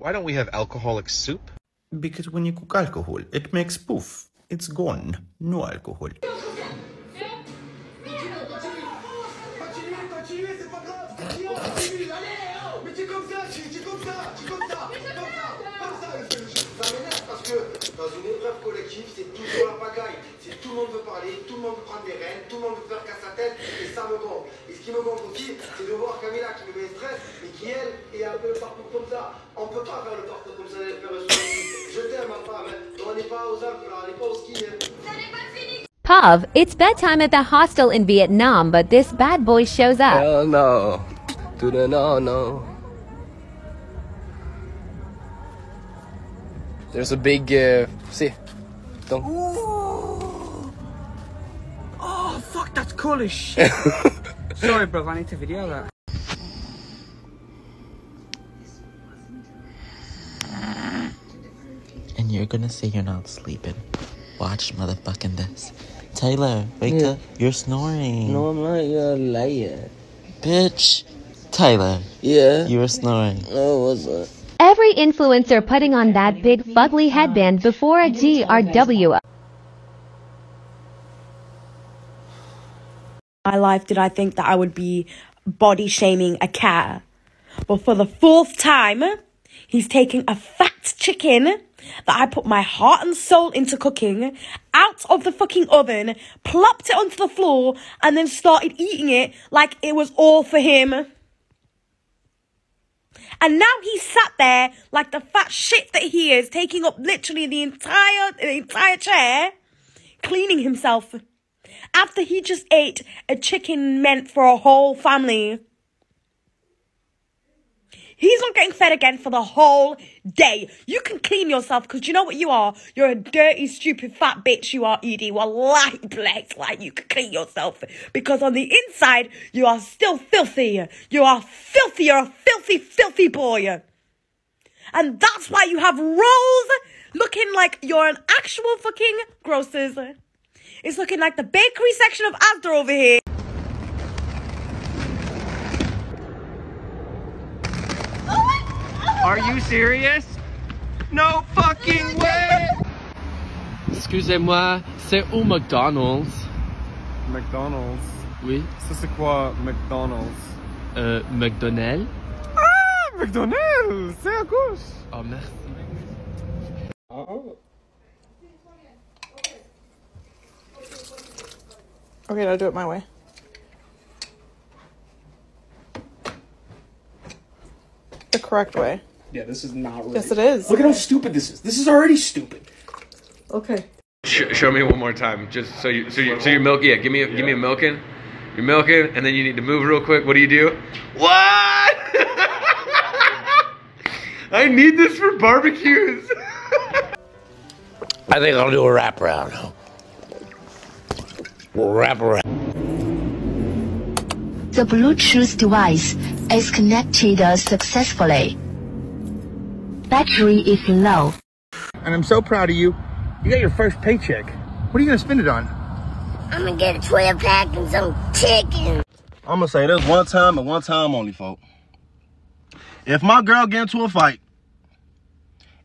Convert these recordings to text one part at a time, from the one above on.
Why don't we have alcoholic soup? Because when you cook alcohol, it makes poof. It's gone. No alcohol. Dans une épreuve collective, c'est toujours la pagaille. C'est tout le monde veut parler, tout le monde veut prendre des rênes, tout le monde veut faire casse sa tête, et ça me gonfle. Et ce qui me gonfle aussi, c'est de voir Camilla qui me met stress, et qui elle est un peu partout comme ça. On ne peut pas faire le partout comme ça, faire le Je t'aime ma femme, hein. on n'est pas aux Alpes, on n'est pas au ski. Hein. Pav, it's bedtime at the hostel in Vietnam, but this bad boy shows up. Hell no. To the no, no. There's a big, uh, see, don't. Oh, fuck, that's cool as shit. Sorry, bro, I need to video that. And you're gonna say you're not sleeping. Watch motherfucking this. Taylor, wake Yeah. up. You're snoring. No, I'm not. You're a liar. Bitch. Tyler, Yeah. you were snoring. Oh, what's up? Every influencer putting on that big fugly headband before a GRW. my life did I think that I would be body shaming a cat. But for the fourth time, he's taking a fat chicken that I put my heart and soul into cooking out of the fucking oven, plopped it onto the floor, and then started eating it like it was all for him. And now he sat there like the fat shit that he is, taking up literally the entire the entire chair, cleaning himself after he just ate a chicken meant for a whole family. He's not getting fed again for the whole day. You can clean yourself because you know what you are? You're a dirty, stupid, fat bitch. You are, Edie. Well, Wallahi, bless. Like, you can clean yourself because on the inside, you are still filthy. You are filthy. You're a filthy, filthy boy. And that's why you have rolls looking like you're an actual fucking grocer's. It's looking like the bakery section of Asda over here. Are you serious? No fucking way! Excusez-moi, c'est où McDonald's? McDonald's. Oui. Ça, c'est quoi McDonald's? Euh, McDonald's? Ah, McDonald's! C'est à gauche! Oh, merci. Okay, I'll do it my way. The correct way. Yeah, this is not really. Yes, it is. Look at how stupid this is. This is already stupid. Okay. Sh- show me one more time, just so you, so you, so you're milk. Yeah, give me, a, give me a milking. You're milking, and then you need to move real quick. What do you do? What? I need this for barbecues. I think I'll do a wraparound. We'll wrap around. The Bluetooth device is connected successfully. Battery is low. And I'm so proud of you. You got your first paycheck. What are you gonna spend it on? I'm gonna get a 12 pack and some chicken. I'm gonna say this one time and one time only, folks. If my girl get into a fight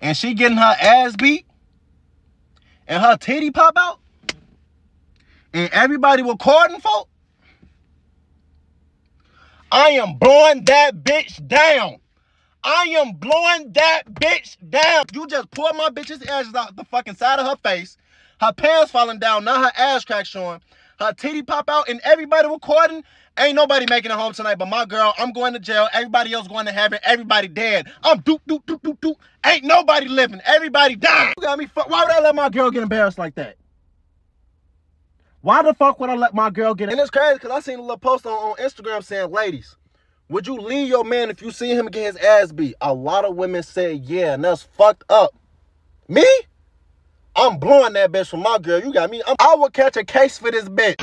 and she getting her ass beat and her titty pop out and everybody recording, folk, I am blowing that bitch down. I am blowing that bitch down. You just pulled my bitch's ashes out the fucking side of her face. Her pants falling down, now her ass crack showing. Her titty pop out, and everybody recording. Ain't nobody making it home tonight but my girl. I'm going to jail. Everybody else going to heaven. Everybody dead. I'm doop, doop, doop, doop, doop. Ain't nobody living. Everybody dying. You got me fuck. Why would I let my girl get embarrassed like that? Why the fuck would I let my girl get And it's crazy because I seen a little post on, on Instagram saying, ladies, would you leave your man if you see him get his ass beat? A lot of women say yeah, and that's fucked up. Me? I'm blowing that bitch for my girl. You got me. I'm, I would catch a case for this bitch.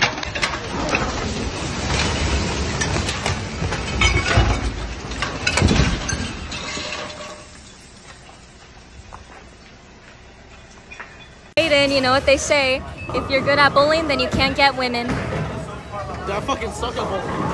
Aiden, you know what they say. If you're good at bowling, then you can't get women. I fucking suck at bowling.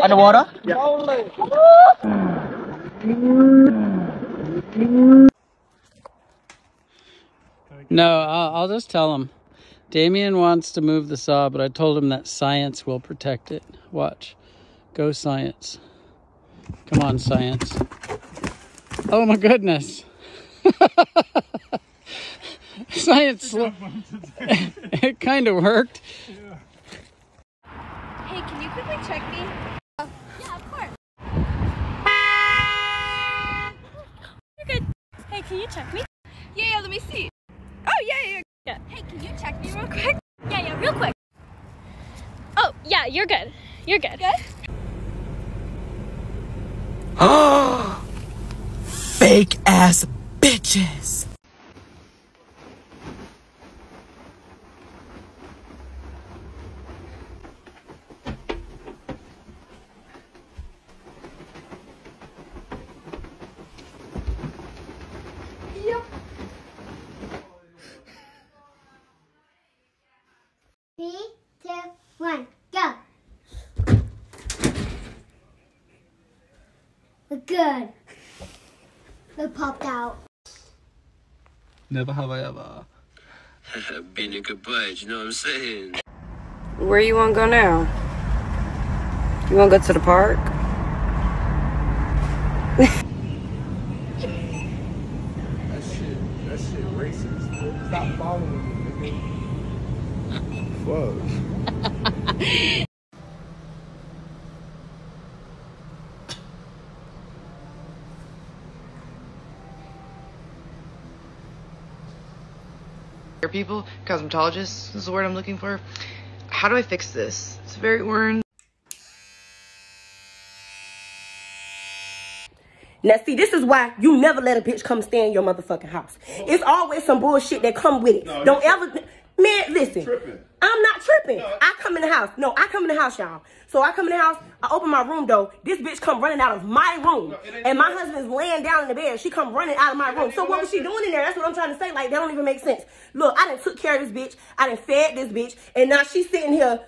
Underwater? No, I'll, I'll just tell him. Damien wants to move the saw, but I told him that science will protect it. Watch. Go science. Come on, science. Oh my goodness. science. it kind of worked. Hey, can you quickly check me? yeah, of course. You're good. Hey, can you check me? Yeah, yeah, let me see. Oh, yeah, yeah, yeah. Hey, can you check me real quick? Yeah, yeah, real quick. Oh, yeah, you're good. You're good. Good? Fake ass bitches. Three, two, one, go. Look good. Look popped out. Never have I ever. been a good bud, you know what I'm saying? Where you want to go now? You want to go to the park? people, cosmetologists is the word I'm looking for. How do I fix this? It's very worn. Now, see, this is why you never let a bitch come stay in your motherfucking house. It's always some bullshit that come with it. Don't ever, man. Listen, I'm not tripping. I come in the house. No, I come in the house, y'all. So I come in the house. I open my room door. This bitch come running out of my room, and my husband's laying down in the bed. She come running out of my room. So what was she doing in there? That's what I'm trying to say. Like that don't even make sense. Look, I didn't took care of this bitch. I didn't fed this bitch, and now she's sitting here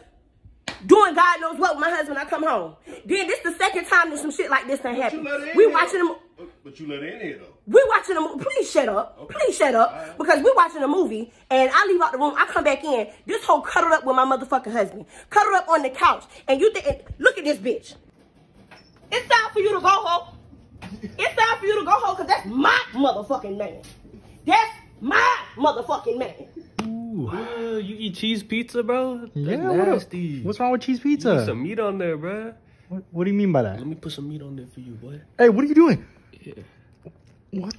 doing God knows what with my husband. I come home. Then this the second time that some shit like this done happened. We watching them. But you let her in here though. We watching a movie. Please shut up. Please shut up. Because we're watching a movie and I leave out the room. I come back in. This whole cuddled up with my motherfucking husband. Cuddled up on the couch. And you think, and look at this bitch. It's time for you to go home. It's time for you to go home because that's my motherfucking man. That's my motherfucking man. Uh, you eat cheese pizza, bro? That's Yeah, what up? What's wrong with cheese You pizza? need some meat on there, bro. What, what do you mean by that? Let me put some meat on there for you, boy. Hey, what are you doing? What